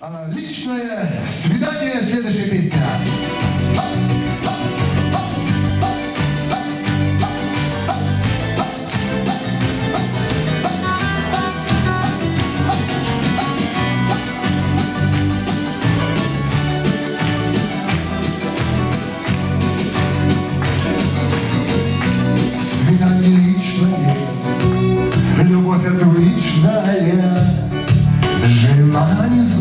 А, личное свидание, следующая песня. Свидание личное, любовь отличная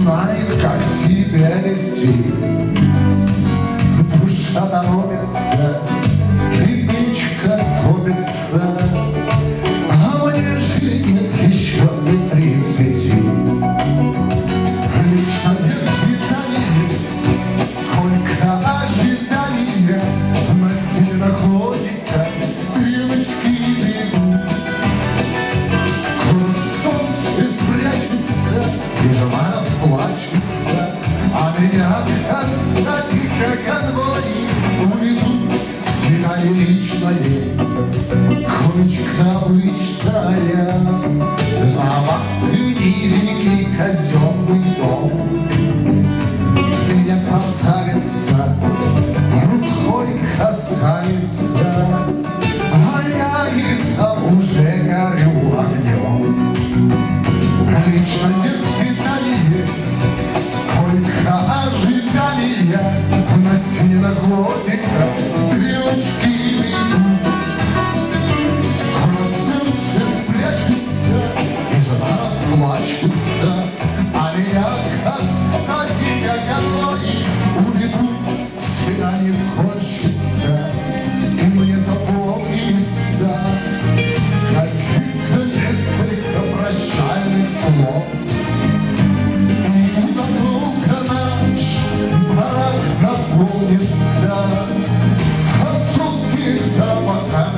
знает, как себя вести. как конвой, уведут. Святая личная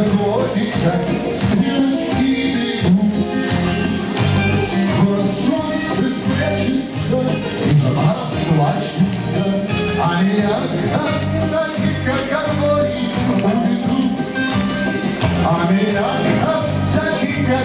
наркотика стрелочки бегут. Сквозь солнце спрячется и расплачется, а меня красотика какой уведут. А меня красотика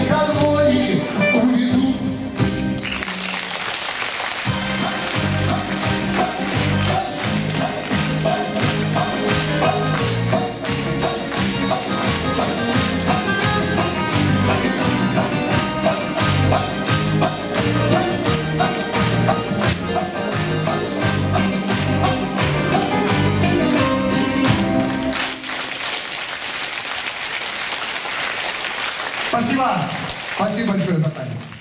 Спасибо большое за танец.